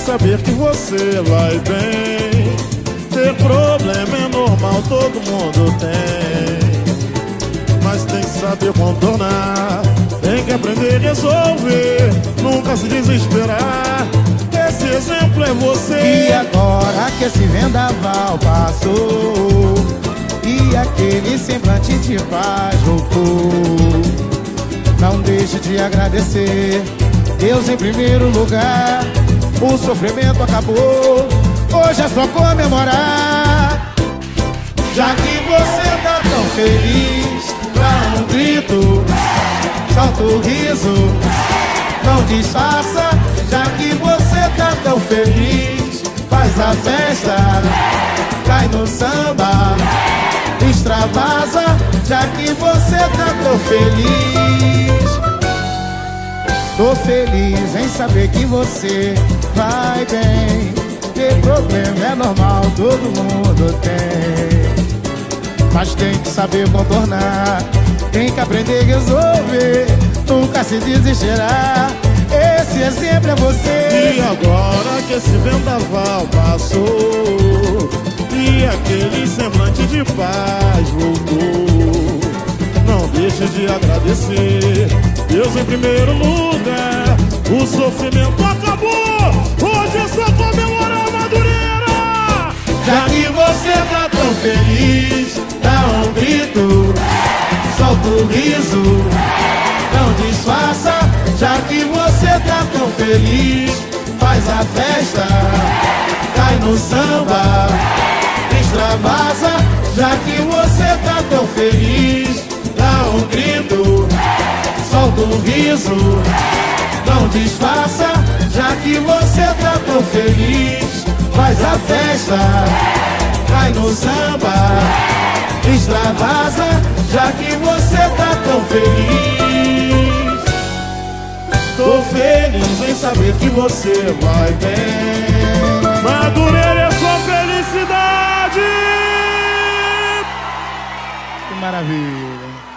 saber que você vai bem. Ter problema é normal, todo mundo tem. Mas tem que saber contornar. Tem que aprender a resolver. Nunca se desesperar. Esse exemplo é você. E agora que esse vendaval passou E aquele semblante de paz voltou Não deixe de agradecer Deus em primeiro lugar O sofrimento acabou. Hoje é só comemorar. Já que você tá tão feliz Dá um grito. Solta o riso. Não disfarça. Já que você tá tão feliz Faz a festa. Cai no samba. Extravasa. Já que você tá tão feliz. Tô feliz em saber que você vai bem. Ter problema é normal, todo mundo tem. Mas tem que saber contornar Tem que aprender a resolver Nunca se desesperar. Esse exemplo é você. E agora que esse vendaval passou E aquele semblante de paz voltou. Não deixe de agradecer Deus em primeiro lugar O sofrimento acabou feliz Faz a festa Cai no samba Extravasa Já que você tá tão feliz. Dá um grito Solta um riso Não disfarça Já que você tá tão feliz. Faz a festa Cai no samba Extravasa Já que você tá tão feliz Tô feliz em saber que você vai bem. Madureira é sua felicidade! Que maravilha